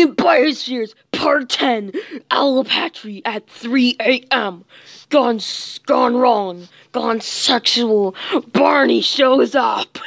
Alien Biospheres Part 10 Allopatry at 3 a.m. Gone, gone wrong. Gone sexual. Barney shows up.